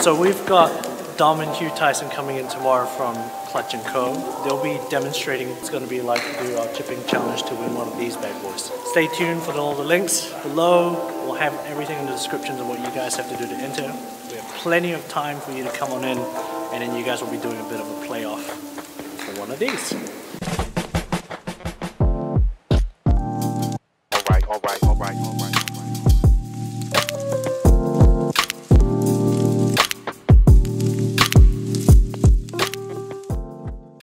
So we've got Dom and Hugh Tyson coming in tomorrow from Clutch & Co. They'll be demonstrating it's going to be like to do our chipping challenge to win one of these bad boys. Stay tuned for all the links below. We'll have everything in the descriptions of what you guys have to do to enter. We have plenty of time for you to come on in and then you guys will be doing a bit of a playoff for one of these.